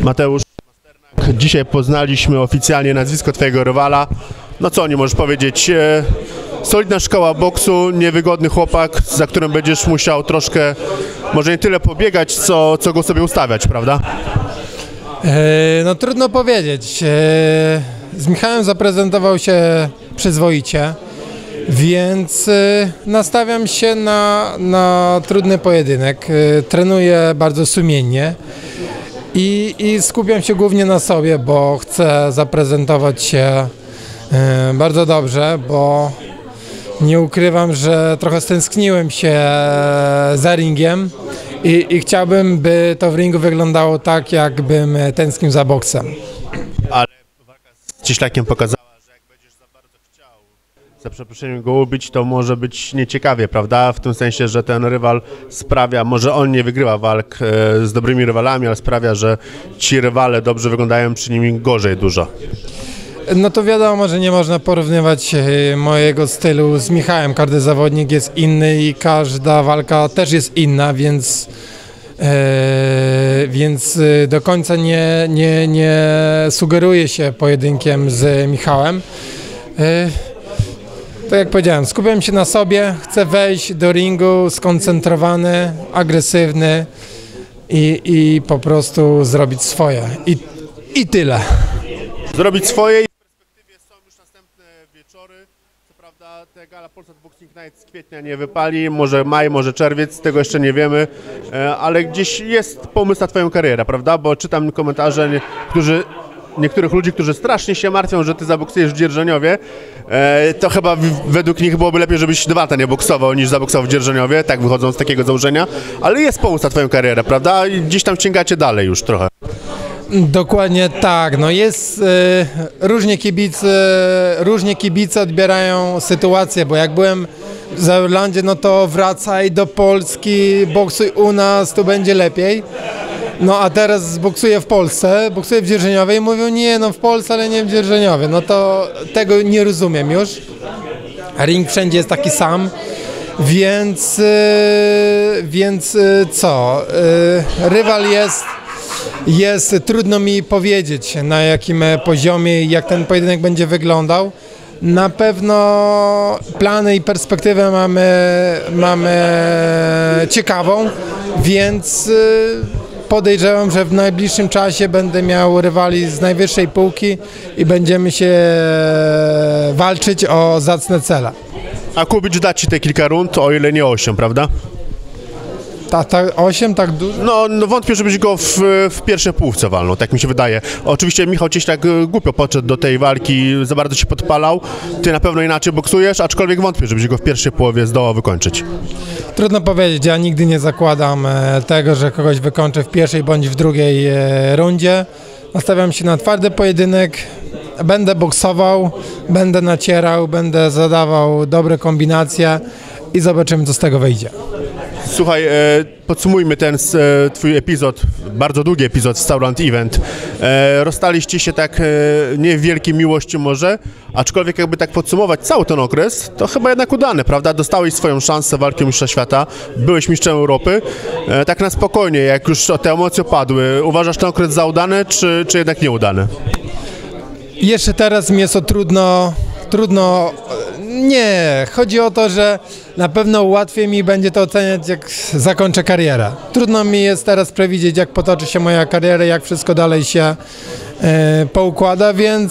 Mateusz, dzisiaj poznaliśmy oficjalnie nazwisko Twojego rywala. No co nie możesz powiedzieć? E, Solidna szkoła boksu, niewygodny chłopak, za którym będziesz musiał troszkę, może nie tyle pobiegać, co, co go sobie ustawiać, prawda? E, No trudno powiedzieć. E, Z Michałem zaprezentował się przyzwoicie, więc nastawiam się na, na trudny pojedynek. Trenuję bardzo sumiennie i, i skupiam się głównie na sobie, bo chcę zaprezentować się e, bardzo dobrze, bo nie ukrywam, że trochę stęskniłem się za ringiem i, i chciałbym, by to w ringu wyglądało tak, jakbym tęsknił za boksem. Ale walka z Cieślakiem pokazała, że jak będziesz za bardzo chciał, za przeproszeniem go ubić, to może być nieciekawie, prawda? W tym sensie, że ten rywal sprawia, może on nie wygrywa walk e, z dobrymi rywalami, ale sprawia, że ci rywale dobrze wyglądają przy nim gorzej dużo. No to wiadomo, że nie można porównywać e, mojego stylu z Michałem. Każdy zawodnik jest inny i każda walka też jest inna, więc, e, więc do końca nie, nie, nie sugeruję się pojedynkiem z Michałem. Tak jak powiedziałem, skupiam się na sobie, chcę wejść do ringu skoncentrowany, agresywny i, i po prostu zrobić swoje. I, i tyle. Zrobić swoje w perspektywie są już następne wieczory. Co prawda te gala Polsat Boxing Night z kwietnia nie wypali, może maj, może czerwiec, tego jeszcze nie wiemy, e, ale gdzieś jest pomysł na Twoją karierę, prawda? Bo czytam komentarze, którzy niektórych ludzi, którzy strasznie się martwią, że ty zaboksujesz w Dzierżoniowie, e, to chyba według nich byłoby lepiej, żebyś dwa lata nie boksował, niż zaboksował w Dzierżoniowie, tak wychodząc z takiego założenia, ale jest pomysł na twoją karierę, prawda? I gdzieś tam sięgacie dalej już trochę. Dokładnie tak. No jest e, różnie kibice, różnie kibice odbierają sytuację, bo jak byłem w Irlandzie, no to wracaj do Polski, boksuj u nas, tu będzie lepiej. No a teraz boksuję w Polsce, boksuję w Dzierżoniowie i mówią nie, no w Polsce, ale nie w Dzierżoniowie. No to tego nie rozumiem już. Ring wszędzie jest taki sam. Więc, e, więc e, co? E, Rywal jest jest, trudno mi powiedzieć na jakim poziomie jak ten pojedynek będzie wyglądał. Na pewno plany i perspektywę mamy, mamy ciekawą, więc y, podejrzewam, że w najbliższym czasie będę miał rywali z najwyższej półki i będziemy się walczyć o zacne cele. A Kubicz da ci te kilka rund, o ile nie osiem, prawda? Ta, ta 8 tak dużo? No, no wątpię, żebyś go w, w pierwszej połówce walnął, tak mi się wydaje. Oczywiście Michał Cieślak e, głupio podszedł do tej walki, za bardzo się podpalał. Ty na pewno inaczej boksujesz, aczkolwiek wątpię, żebyś go w pierwszej połowie zdołał wykończyć. Trudno powiedzieć, ja nigdy nie zakładam e, tego, że kogoś wykończę w pierwszej bądź w drugiej e, rundzie. Nastawiam się na twardy pojedynek, będę boksował, będę nacierał, będę zadawał dobre kombinacje i zobaczymy, co z tego wyjdzie. Słuchaj, e, podsumujmy ten e, twój epizod, bardzo długi epizod z Event. E, rozstaliście się tak e, nie w wielkiej miłości może, aczkolwiek jakby tak podsumować cały ten okres, to chyba jednak udany, prawda? Dostałeś swoją szansę walki mistrza świata, byłeś mistrzem Europy. E, tak na spokojnie, jak już te emocje padły, uważasz ten okres za udany, czy, czy jednak nieudany? Jeszcze teraz mi jest to trudno, trudno, nie, chodzi o to, że na pewno łatwiej mi będzie to oceniać, jak zakończę karierę. Trudno mi jest teraz przewidzieć, jak potoczy się moja kariera, jak wszystko dalej się e, poukłada, więc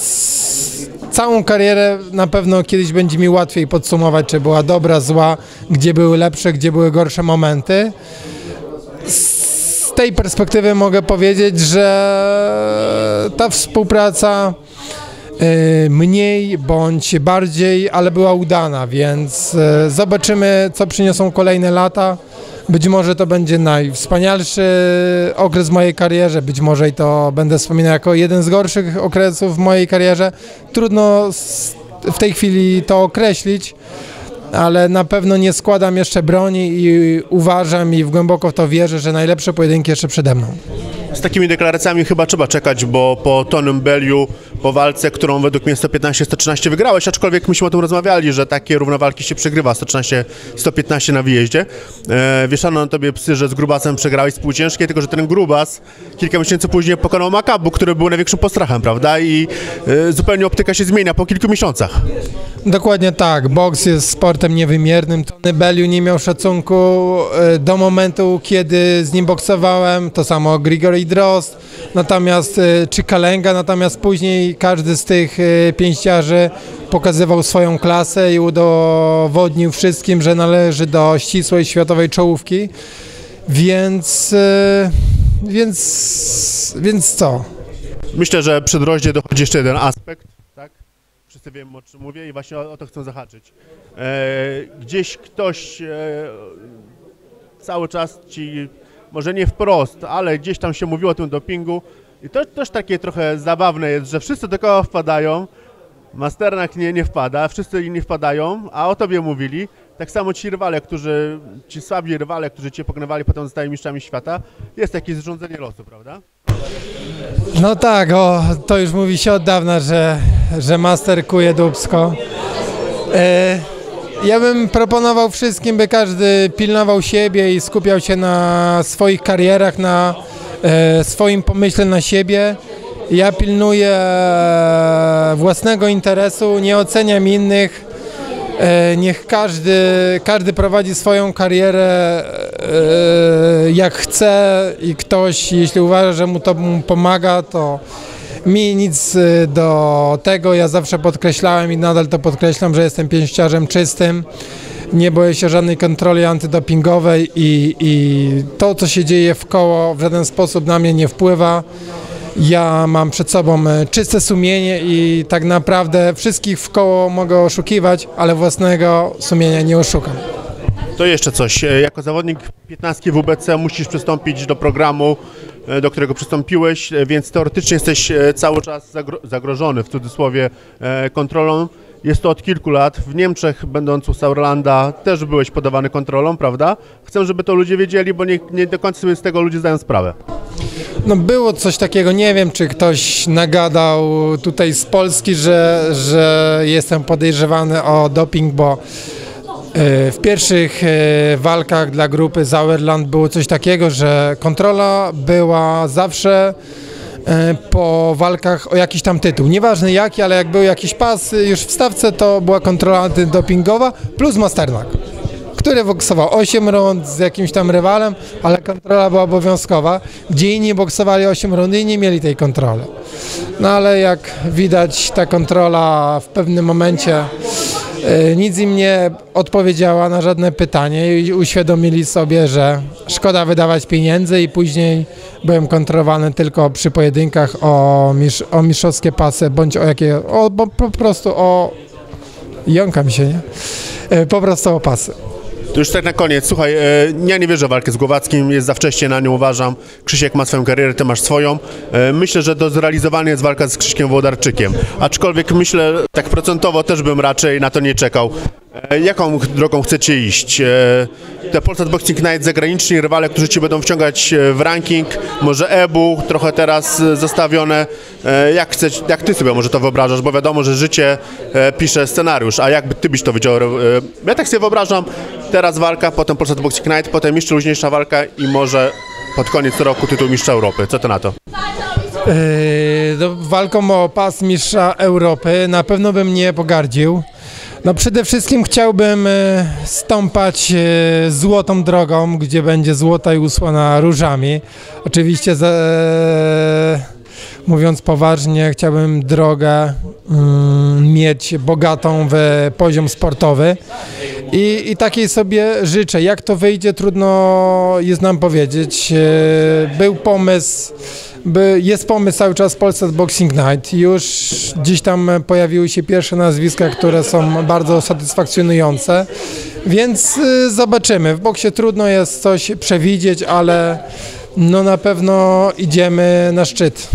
całą karierę na pewno kiedyś będzie mi łatwiej podsumować, czy była dobra, zła, gdzie były lepsze, gdzie były gorsze momenty. Z tej perspektywy mogę powiedzieć, że ta współpraca mniej bądź bardziej, ale była udana, więc e, zobaczymy, co przyniosą kolejne lata. Być może to będzie najwspanialszy okres w mojej karierze, być może i to będę wspominał jako jeden z gorszych okresów w mojej karierze. Trudno w tej chwili to określić, ale na pewno nie składam jeszcze broni i uważam i głęboko w to wierzę, że najlepsze pojedynki jeszcze przede mną. Z takimi deklaracjami chyba trzeba czekać, bo po Tonym Belliu, po walce, którą według mnie 115-113 wygrałeś, aczkolwiek myśmy o tym rozmawiali, że takie równowalki się przegrywa 113-115 na wyjeździe. E, wieszano na tobie psy, że z Grubasem przegrałeś spółciężkie, tylko że ten Grubas kilka miesięcy później pokonał Makabu, który był największym postrachem, prawda? I e, zupełnie optyka się zmienia po kilku miesiącach. Dokładnie tak. Boks jest sportem niewymiernym. Tony Bellew nie miał szacunku e, do momentu, kiedy z nim boksowałem. To samo Grigory Drost, natomiast e, czy Kalenga, natomiast później każdy z tych e, pięściarzy pokazywał swoją klasę i udowodnił wszystkim, że należy do ścisłej światowej czołówki. Więc, e, więc, więc co? Myślę, że przy Droździe dochodzi jeszcze jeden aspekt, tak? Wszyscy wiemy o czym mówię i właśnie o, o to chcę zahaczyć. E, gdzieś ktoś e, cały czas ci, może nie wprost, ale gdzieś tam się mówiło o tym dopingu i to też takie trochę zabawne jest, że wszyscy do kogo wpadają, Masternak nie, nie wpada, wszyscy inni wpadają, a o tobie mówili. Tak samo ci rywale, którzy, ci słabi rywale, którzy cię pokonywali, potem zostają mistrzami świata, jest jakieś zrządzenie losu, prawda? No tak, o, to już mówi się od dawna, że, że master kuje dubsko. E, ja bym proponował wszystkim, by każdy pilnował siebie i skupiał się na swoich karierach, na e, swoim pomyśle na siebie. Ja pilnuję własnego interesu, nie oceniam innych. E, niech każdy, każdy prowadzi swoją karierę e, jak chce i ktoś, jeśli uważa, że mu to mu pomaga, to mi nic e, do tego. Ja zawsze podkreślałem i nadal to podkreślam, że jestem pięściarzem czystym. Nie boję się żadnej kontroli antydopingowej i, i to, co się dzieje w koło, w żaden sposób na mnie nie wpływa. Ja mam przed sobą e, czyste sumienie i tak naprawdę wszystkich w koło mogę oszukiwać, ale własnego sumienia nie oszukam. To jeszcze coś. E, Jako zawodnik 15 WBC musisz przystąpić do programu, do którego przystąpiłeś, e, więc teoretycznie jesteś e, cały czas zagro zagrożony w cudzysłowie e, kontrolą. Jest to od kilku lat. W Niemczech, będąc u Saurlanda, też byłeś podawany kontrolą, prawda? Chcę, żeby to ludzie wiedzieli, bo nie, nie do końca sobie z tego ludzie zdają sprawę. No było coś takiego, nie wiem czy ktoś nagadał tutaj z Polski, że, że jestem podejrzewany o doping, bo e, w pierwszych e, walkach dla grupy Sauerland było coś takiego, że kontrola była zawsze e, po walkach o jakiś tam tytuł. Nieważne jaki, ale jak był jakiś pas już w stawce, to była kontrola antydopingowa plus Masternak który boksował 8 rund z jakimś tam rywalem, ale kontrola była obowiązkowa, gdzie inni boksowali 8 rund i nie mieli tej kontroli. No ale jak widać, ta kontrola w pewnym momencie e, nic im nie odpowiedziała na żadne pytanie i uświadomili sobie, że szkoda wydawać pieniędzy i później byłem kontrolowany tylko przy pojedynkach o, mistrz, o mistrzowskie pasy, bądź o jakie, o, po prostu o, jąkam się, nie? E, Po prostu o pasy. To już tak na koniec. Słuchaj, e, ja nie wierzę w walkę z Głowackim, jest za wcześnie na nią uważam. Krzysiek ma swoją karierę, ty masz swoją. E, Myślę, że do zrealizowania jest walka z Krzyśkiem Włodarczykiem. Aczkolwiek myślę, tak procentowo też bym raczej na to nie czekał. E, Jaką drogą chcecie iść? E, Te Polsat Boxing Night, zagraniczni rywale, którzy ci będą wciągać e, w ranking, może Ebu, trochę teraz zostawione. Jak, chcesz, jak ty sobie może to wyobrażasz? Bo wiadomo, że życie pisze scenariusz, a jak by ty byś to widział? Ja tak sobie wyobrażam, teraz walka, potem Polsat Boxing Night, potem jeszcze luźniejsza walka i może pod koniec roku tytuł mistrza Europy. Co ty na to? Yy, walką o pas mistrza Europy na pewno bym nie pogardził. No przede wszystkim chciałbym e, stąpać e, złotą drogą, gdzie będzie złota i usłana różami. Oczywiście za, mówiąc poważnie, chciałbym drogę mm, mieć bogatą w poziom sportowy i, i takiej sobie życzę. Jak to wyjdzie, trudno jest nam powiedzieć. E, Był pomysł, by, jest pomysł cały czas Polsat Boxing Night. Już gdzieś tam pojawiły się pierwsze nazwiska, które są bardzo satysfakcjonujące, więc y, zobaczymy. W boksie trudno jest coś przewidzieć, ale no na pewno idziemy na szczyt.